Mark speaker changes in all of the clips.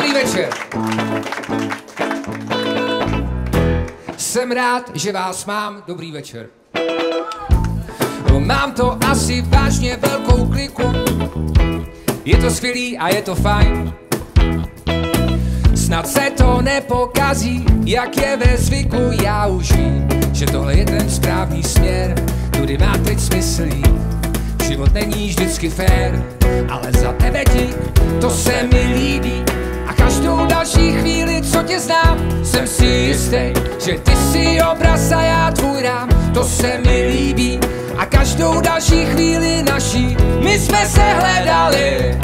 Speaker 1: Dobrý večer. Jsem rád, že vás mám. Dobrý večer. Mám to asi vážně velkou kliku. Je to skvělý a je to fajn. Snad se to nepokazí, jak je ve zvyku, já už vím, že tohle je ten správný směr, tudy má teď smysl. Život není vždycky fér, ale za tebe dík, to se mi líbí. A každou další chvíli, co tě znám, jsem si jistý, že ty jsi obraz a já tvůj rám, to se mi líbí. A každou další chvíli naší, my jsme se hledali.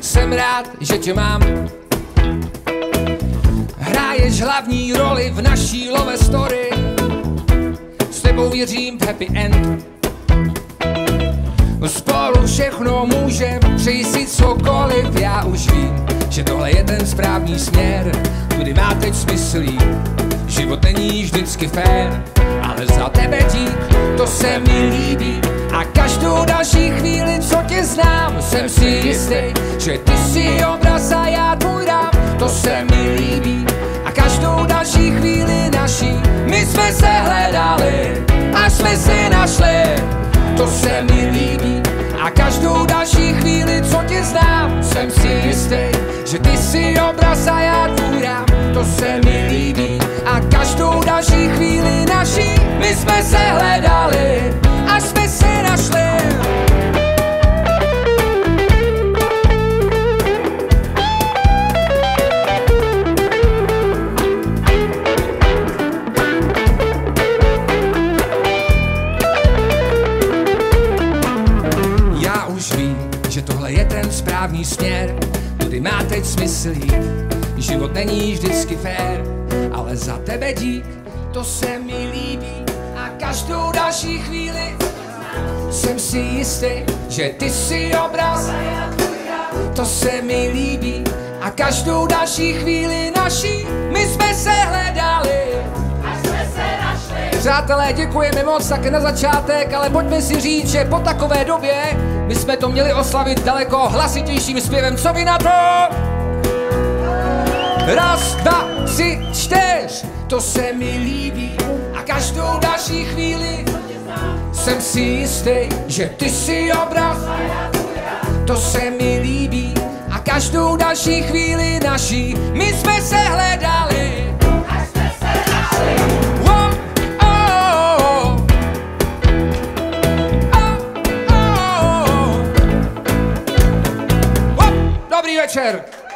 Speaker 1: Jsem rád, že tě mám. Hraješ hlavní roli v naší love story. S tebou věřím happy end. Spolu všechno můžem, přeji si cokoliv, já už vím, že tohle je ten správný směr, kudy má teď smysl jít. Život není vždycky fér, ale za tebe dík, to se mi líbí. A každou další chvíli, co tě znám, jsem si jistý, že ty jsi obraz a já tvůj rám, to se mi líbí. A každou další chvíli naší, my jsme se hledali, až jsme se našli, to se mi líbí. A každou další chvíli, co tě znám, jsem si jistý, že ty jsi obraz a já tvůj to se mi líbí. Správný směr, kudy má teď smysl jít. Život není vždycky fér, ale za tebe dík, to se mi líbí. A každou další chvíli jsem si jistý, že ty jsi obraz, to se mi líbí. A každou další chvíli naší, my jsme se hledali. Přátelé, děkujeme moc tak na začátek, ale pojďme si říct, že po takové době my jsme to měli oslavit daleko hlasitějším zpěvem. Co vy na to? Raz, dva, tři, čtyř, to se mi líbí a každou další chvíli jsem si jistý, že ty jsi obraz, to se mi líbí a každou další chvíli naší my jsme se hledali. Piacer!